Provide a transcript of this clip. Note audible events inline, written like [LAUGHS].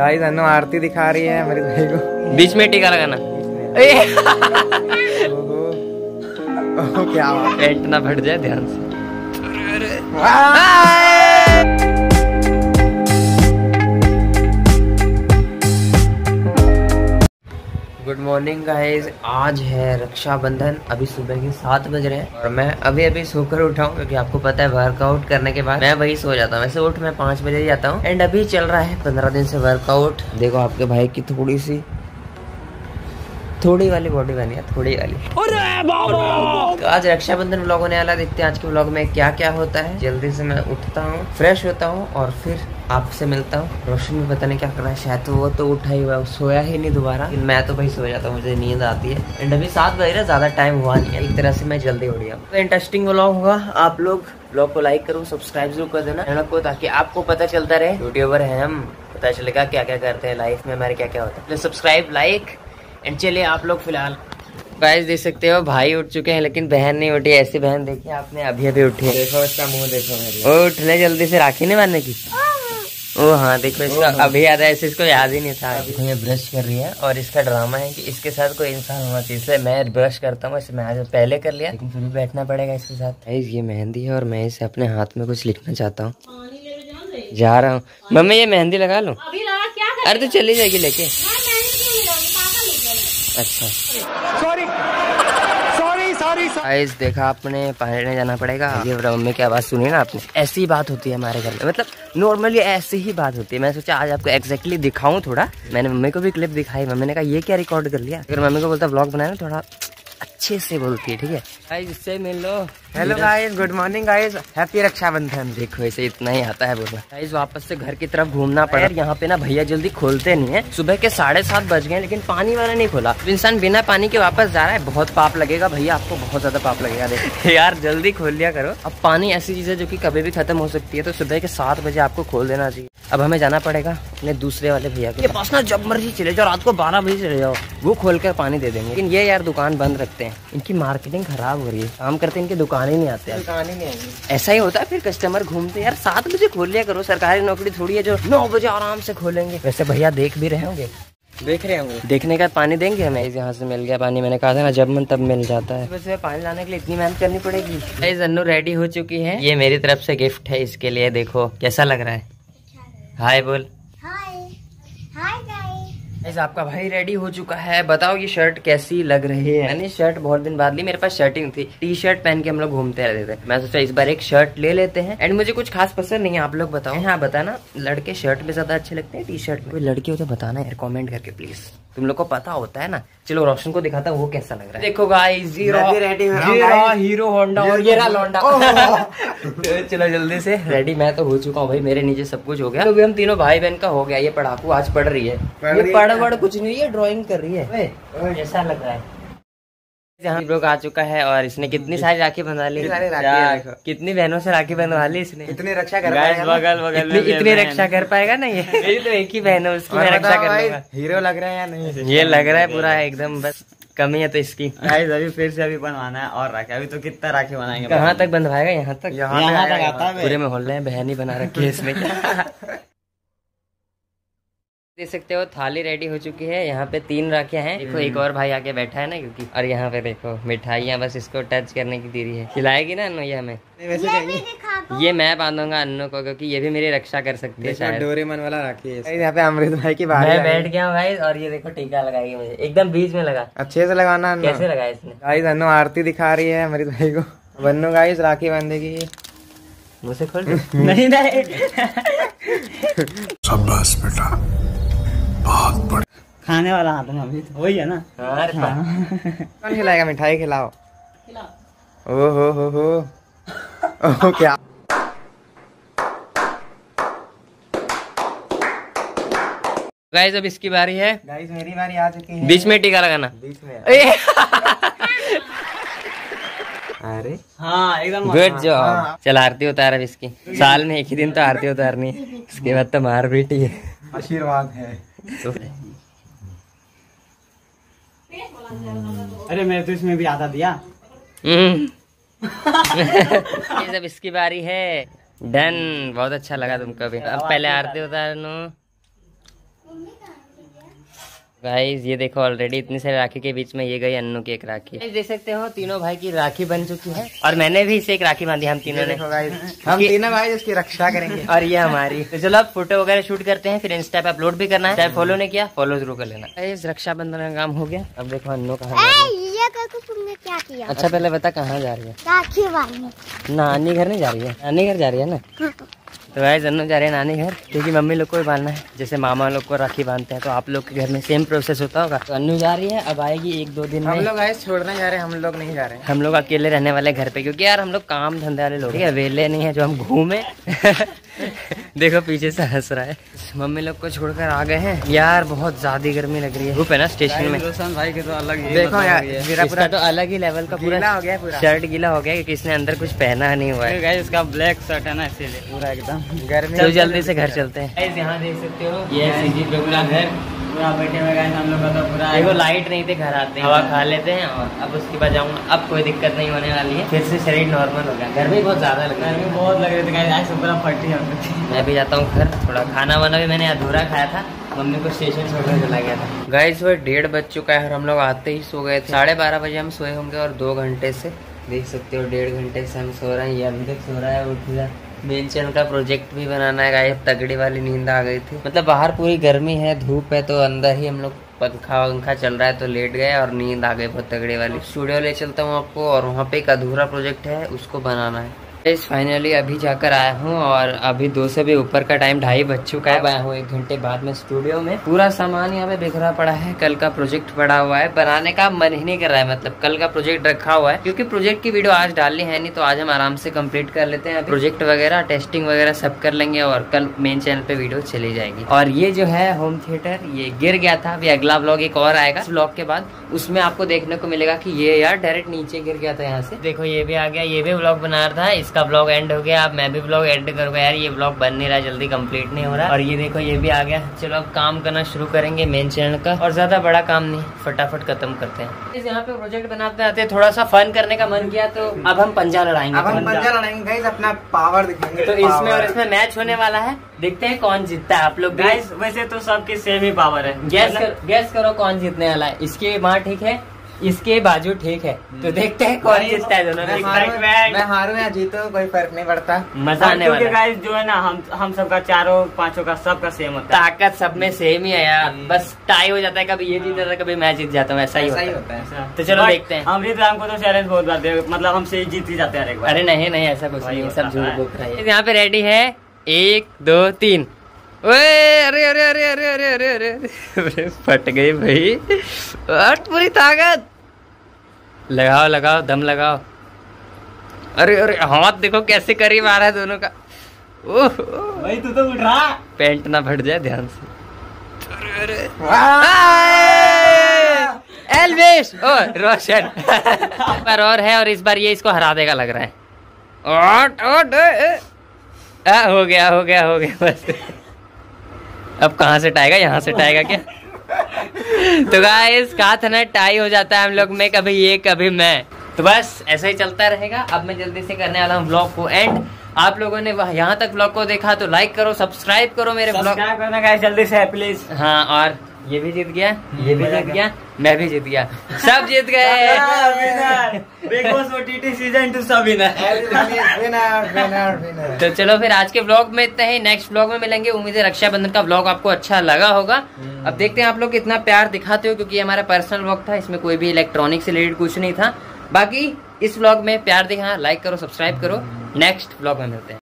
Guys अनु आरती दिखा रही है मेरी भाई को। बीच में टीका लगाना। [LAUGHS] क्या बात पेट ना फट जाए ध्यान से। गुड मॉर्निंग गाइस आज है रक्षाबंधन। अभी सुबह के सात बज रहे हैं। और मैं अभी अभी सोकर उठा हूँ क्योंकि आपको पता है वर्कआउट करने के बाद मैं वही सो जाता हूँ। वैसे उठ मैं पाँच बजे ही जाता हूँ। एंड अभी चल रहा है पंद्रह दिन से वर्कआउट देखो आपके भाई की थोड़ी सी थोड़ी वाली बॉडी बनी है थोड़ी वाली। तो आज रक्षाबंधन ब्लॉग होने वाला देखते हैं आज के ब्लॉग में क्या क्या होता है। जल्दी से मैं उठता हूँ फ्रेश होता हूँ और फिर आपसे मिलता हूँ। रोशन भी पता नहीं क्या कर रहा है। शायद तो वो तो उठा ही हुआ है, सोया ही नहीं दोबारा। मैं तो भाई सो जाता हूँ। मुझे नींद आती है। एंड अभी सात बज रहे ज़्यादा टाइम हुआ नहीं है। एक तरह से मैं जल्दी उठ गया तो इंटरेस्टिंग ब्लॉग होगा। आप लोग ब्लॉग को लाइक करो सब्सक्राइब ज़रूर कर देना को ताकि आपको पता चलता रहे। यूट्यूबर है हम। पता चलेगा क्या क्या करते हैं लाइफ में हमारे क्या क्या होता है। सब्सक्राइब लाइक एंड चलिए आप लोग फ़िलहाल। गाइस देख सकते हो भाई उठ चुके हैं लेकिन बहन नहीं उठी। ऐसी बहन देखी आपने? अभी अभी उठी देखो इसका मुँह देखो मेरी ओ उठ ले जल्दी से राखी नहीं मारने की? ओ हाँ देखो इसका अभी याद है ऐसे इसको याद ही नहीं था। देखो ये ब्रश कर रही है। और इसका ड्रामा है कि इसके साथ कोई इंसान होना चाहिए इसलिए मैं ब्रश करता हूँ इसे मैं आज पहले कर लिया लेकिन फिर भी बैठना पड़ेगा इसके साथ। गाइस ये मेहंदी है और मैं इसे अपने हाथ में कुछ लिखना चाहता हूँ। जा रहा हूँ। मम्मी ये मेहंदी लगा लूँ? अभी लगा क्या कर अरे तो चली जाएगी लेके। अच्छा। गाइस देखा आपने, पहले जाना पड़ेगा। ये मम्मी की आवाज़ सुनी ना आपने? ऐसी बात होती है हमारे घर में। मतलब नॉर्मली ऐसी ही बात होती है। मैं सोचा आज आपको एग्जैक्टली दिखाऊँ थोड़ा। मैंने मम्मी को भी क्लिप दिखाई। मम्मी ने कहा, ये क्या रिकॉर्ड कर लिया? अगर मम्मी को बोलता ब्लॉग बनाया ना थोड़ा। अच्छे से बोलती है ठीक है? गाइस इससे मिल लो। Hello guys good morning guys happy Rakshabandhan देखो इसे इतना ही आता है बोलना। गाइस वापस से घर की तरफ़ घूमना पड़ा। यार यहाँ पे ना भैया जल्दी खोलते नहीं है। सुबह के साढ़े सात बज गए लेकिन पानी वाला नहीं खोला। तो इंसान बिना पानी के वापस जा रहा है। बहुत पाप लगेगा भैया आपको बहुत ज़्यादा पाप लगेगा देखो। यार जल्दी खोल लिया करो। अब पानी ऐसी चीज़ है जो की कभी भी खत्म हो सकती है तो सुबह के सात बजे आपको खोल देना चाहिए। अब हमें जाना पड़ेगा अपने दूसरे वाले भैया के पास ना जब मर्ज़ी चले जाओ रात को बारह बजे चले जाओ। वो खोल कर पानी दे देंगे। लेकिन ये यार दुकान बंद रखते हैं। इनकी मार्केटिंग खराब हो रही है। काम करते इनकी दुकान ही नहीं आते। यार कहानी नहीं आएगी। ऐसा ही होता है फिर कस्टमर घूमते हैं। यार सात बजे खोल लिया करो सरकारी नौकरी थोड़ी है जो नौ बजे आराम से खोलेंगे। वैसे भैया देख भी रहे होंगे। देख रहे होंगे। देखने का पानी देंगे हमें? इस यहाँ से मिल गया पानी। मैंने कहा था ना जब मन तब मिल जाता है। वैसे पानी लाने के लिए इतनी मेहनत करनी पड़ेगी। गाइस अन्नू रेडी हो चुकी है। ये मेरी तरफ़ से गिफ्ट है इसके लिए देखो कैसा लग रहा है? हाय बोल हाय हाय गाइस आपका भाई रेडी हो चुका है। बताओ ये शर्ट कैसी लग रही है? मैंने शर्ट बहुत दिन बाद ली, मेरे पास शर्ट ही नहीं थी। टी शर्ट पहन के हम लोग घूमते रहते थे। मैं सोचा इस बार एक शर्ट ले लेते हैं। एंड मुझे कुछ खास पसंद नहीं है, आप लोग बताओ। हाँ बताना। लड़के शर्ट में ज़्यादा अच्छे लगते हैं टी शर्ट में लड़के होते तो बताना यार कॉमेंट करके प्लीज़ तुम लोग को पता होता है ना? चलो रोशन को दिखाता हूँ वो कैसा लग रहा है। देखो guys zero zero Hero Honda और ये रहा लौंडा चलो जल्दी से। रेडी मैं तो हो चुका हूँ भाई मेरे नीचे सब कुछ हो गया। तो भी हम तीनों भाई बहन का हो गया ये पढ़ाकू आज पढ़ रही है। ये पढ़ वड़ वढ़ कुछ नहीं है ड्रॉइंग कर रही है। ऐसा लग रहा है। यहाँ लोग आ चुका है और इसने कितनी सारी राखी बंधवा ली। कितनी राखी क्या? देखो। कितनी बहनों से राखी बंधवा ली इसने। इतनी रक्षा कर पाएगा ना? बगल बगल इतनी, इतनी रक्षा कर पाएगा ना ये? [LAUGHS] मेरी तो एक ही बहन है उसकी मैं रक्षा कर हीरो लग। रहा है या नहीं? ये लग रहा है पूरा एकदम बस कमी है तो इसकी। गाइस अभी फिर से अभी बनवाना है और राखी। अभी तो कितना राखी बनाएँगे कहाँ तक बंधवाएगा? यहाँ तक? यहाँ तक आता है। पूरे में मोहल्ले में बहन ही बना रखी है इसमें। [LAUGHS] देख सकते हो थाली रेडी हो चुकी है। यहाँ पे तीन राखियाँ हैं। देखो एक और भाई आके बैठा है ना क्योंकि और यहाँ पे देखो मिठाइयाँ बस इसको टच करने की दे रही है। खिलाएगी ना अन्नू ये हमें? ये मैं बांधूँगा अन्नू को क्योंकि ये भी मेरी रक्षा कर सकती है शायद। डोरेमन वाला राखी है यहाँ पे अमृत भाई की बारी मैं बैठ गया भाई और ये देखो टीका लगाएगी मुझे। एकदम बीच में लगा। अच्छे से लगाना कैसे लगाया इसने? गाइस अन्नू आरती दिखा रही है अमृत भाई को। बन्नू गाइस राखी बांधेगी। मुँह से खोल [LAUGHS] नहीं नहीं। शाबाश बेटा। बहुत बढ़िया खाने वाला हाथ में अभी तो। वही है ना? हाँ, अरे बा- [LAUGHS] कौन खिलाएगा? मिठाई खिलाओ। ओ हो हो हो। ओह क्या? गाइस अब इसकी बारी है। गाइस मेरी बारी आ चुकी है। बीच में टीका लगाना। बीच में। [LAUGHS] अरे। हाँ एकदम गुड जॉब चल आरती उतार अब इसकी। साल में एक ही दिन तो आरती उतारनी। है उसके बाद तो मार पीटी है। आशीर्वाद है। अरे मैं तो इसमें भी आधा दिया। हम्म। ये सब इसकी बारी है। डन। बहुत अच्छा लगा तुमको भी अब पहले आरती उतारनो गाइस ये देखो ऑलरेडी इतनी सारी राखी के बीच में ये गई अन्नू की एक राखी। देख सकते हो तीनों भाई की राखी बन चुकी है। और मैंने भी इसे एक राखी बांधी हम तीनों ने। [LAUGHS] हम तीनों भाई इसकी रक्षा करेंगे। और ये हमारी। तो चलो अब फ़ोटो वगैरह शूट करते हैं फिर इंस्टा पे अपलोड भी करना है। चाहे फॉलो नहीं किया फॉलो ज़रूर कर लेना। Guys, रक्षाबंधन का काम हो गया। अब देखो अन्नू कहाँ जा रही है। ये करके तुमने क्या किया। अच्छा पहले बता कहाँ जा रही है। राखी बांधने। नानी घर नहीं जा रही है? नानी घर जा रही है ना? तो भाई दोनों जा रहे हैं नानी घर क्योंकि मम्मी लोग को भी बांधना है। जैसे मामा लोग को राखी बांधते हैं तो आप लोग के घर में सेम प्रोसेस होता होगा। तो अन्नू जा रही है अब आएगी एक दो दिन हम लोग आए छोड़ने जा रहे हैं हम लोग नहीं जा रहे हैं। हम लोग अकेले रहने वाले घर पे क्योंकि यार हम लोग काम धंधे वाले लोग ठीक है वेले नहीं है जो हम घूमे। [LAUGHS] देखो पीछे से हंस रहा है। मम्मी लोग को छोड़कर आ गए हैं। यार बहुत ज़्यादा गर्मी लग रही है। धूप है ना स्टेशन में? भाई के तो अलग ही देखो यार मेरा पूरा तो अलग ही लेवल का पूरा हो गया पूरा। शर्ट गीला हो गया क्योंकि इसने अंदर कुछ पहना नहीं हुआ है। इसका ब्लैक शर्ट है ना इसीलिए। पूरा एकदम गर्मी जल्दी से घर चलते हैं। यहाँ देख सकते हो ये घर। पूरा बैठे हुए गाइस हम लोग का तो पूरा देखो लाइट नहीं थे घर आते हैं। हवा खा लेते हैं और अब उसके बाद जाऊँगा। अब कोई दिक्कत नहीं होने वाली है। फिर से शरीर नॉर्मल हो गया। गर्मी बहुत ज़्यादा लग रहा है। बहुत लग रही थी गाइस आज पूरा फटी हम लोग की। मैं भी जाता हूँ घर थोड़ा खाना वाना भी मैंने अधूरा खाया था। मम्मी को स्टेशन छोड़कर चला गया था। गाइस वो डेढ़ बज चुका है और हम लोग आते ही सो गए थे। साढ़े बारह बजे हम सोए होंगे और दो घंटे से। देख सकते हो डेढ़ घंटे से हम सो रहे हैं। ये अभी तक सो रहा है उठ गया मेन चैनल का प्रोजेक्ट भी बनाना है गाइस तगड़ी वाली नींद आ गई थी। मतलब बाहर पूरी गर्मी है, धूप है तो अंदर ही हम लोग पंखा वंखा चल रहा है तो लेट गए और नींद आ गई बहुत तगड़ी वाली। स्टूडियो ले चलता हूँ आपको, और वहाँ पे एक अधूरा प्रोजेक्ट है, उसको बनाना है। इस फाइनली अभी जाकर आया हूँ और अभी दो से भी ऊपर का टाइम ढाई बज चुका है। आया हूँ एक घंटे बाद में स्टूडियो में। पूरा सामान यहाँ पे बिखरा पड़ा है। कल का प्रोजेक्ट पड़ा हुआ है। बनाने का मन ही नहीं कर रहा है मतलब कल का प्रोजेक्ट रखा हुआ है। क्योंकि प्रोजेक्ट की वीडियो आज डालनी है नहीं तो आज हम आराम से कंप्लीट कर लेते हैं। प्रोजेक्ट वगैरह टेस्टिंग वगैरह सब कर लेंगे और कल मेन चैनल पे वीडियो चली जाएगी। और ये जो है होम थिएटर ये गिर गया था। अभी अगला ब्लॉग एक और आएगा। ब्लॉग के बाद उसमें आपको देखने को मिलेगा की ये यार डायरेक्ट नीचे गिर गया था यहाँ से। देखो, ये भी आ गया। ये भी ब्लॉग बना रहा था। इसका ब्लॉग एंड हो गया अब मैं भी ब्लॉग एंड करूँगा यार ये ब्लॉग बन नहीं रहा जल्दी कंप्लीट नहीं हो रहा। और ये देखो ये भी आ गया। चलो अब काम करना शुरू करेंगे मेन चैनल का। और ज़्यादा बड़ा काम नहीं फटाफट खत्म करते हैं। यहाँ पे प्रोजेक्ट बनाते आते थोड़ा सा फन करने का मन किया तो अब हम पंजा लड़ाएँगे। अब हम पंजा। लड़ाएँगे गाइस अपना पावर दिखाएँगे। तो इसमें और इसमें मैच होने वाला है। देखते हैं कौन जीतता है आप लोग। गैस वैसे तो सबकी सेम ही पावर है। गैस मतलब- कर, गैस करो कौन जीतने वाला है। इसकी बाँ ठीक है। इसके बाजू ठीक है। तो देखते हैं कौन जीतता है दोनों मैं। हारूं या जीतूं कोई फ़र्क नहीं पड़ता। मज़ा आने वाला है। गाइस जो है ना हम हम सबका चारों पाँचों का सबका सेम होता है। ताकत सब में सेम ही है यार। बस टाई हो जाता है कभी ये जीत जाता है कभी मैं जीत जाता हूँ ऐसा ही होता है। है। तो चलो देखते हैं। अमृत राम को तो चैलेंज बहुत बार दे मतलब हमसे जीत ही जाते हैं हर एक बार। अरे नहीं नहीं ऐसा कुछ नहीं सब झूठ बोल रहा है। यहाँ पे रेडी है। एक दो तीन। अरे अरे अरे अरे अरे अरे अरे अरे फट गई भाई। पूरी ताकत। लगाओ लगाओ दम लगाओ। अरे अरे हाथ देखो कैसे करीब आ रहा है दोनों का। ओह भाई तू तो उठ रहा पैंट ना फट जाए ध्यान से। एलविश ओ रोशन। पर और है और इस बार ये इसको हरा देगा लग रहा है। ओट ओट। आ, हो गया हो गया हो गया बस। अब कहाँ से टाएगा यहाँ से टाएगा क्या? [LAUGHS] तो गाइस कहा था ना टाई हो जाता है हम लोग में कभी ये कभी मैं। तो बस ऐसा ही चलता रहेगा। अब मैं जल्दी से करने वाला हूँ ब्लॉग को एंड आप लोगों ने वह- यहाँ तक ब्लॉग को देखा तो लाइक करो सब्सक्राइब करो मेरे ब्लॉग सब्सक्राइब करना जल्दी से प्लीज़ हाँ और ये भी जीत गया ये भी जीत गया मैं भी जीत गया। सब जीत गए। [LAUGHS] बिग बॉस ओटीटी सीज़न 2 सब विनर विनर विनर विनर तो चलो फिर आज के ब्लॉग में इतना ही। नेक्स्ट ब्लॉग में मिलेंगे। उम्मीद है रक्षाबंधन का ब्लॉग आपको अच्छा लगा होगा। अब देखते हैं आप लोग कितना प्यार दिखाते हो क्योंकि हमारा पर्सनल ब्लॉग था इसमें कोई भी इलेक्ट्रॉनिक से रिलेटेड कुछ नहीं था। बाकी इस ब्लॉग में प्यार दिखा लाइक करो सब्सक्राइब करो। नेक्स्ट ब्लॉग में मिलते हैं।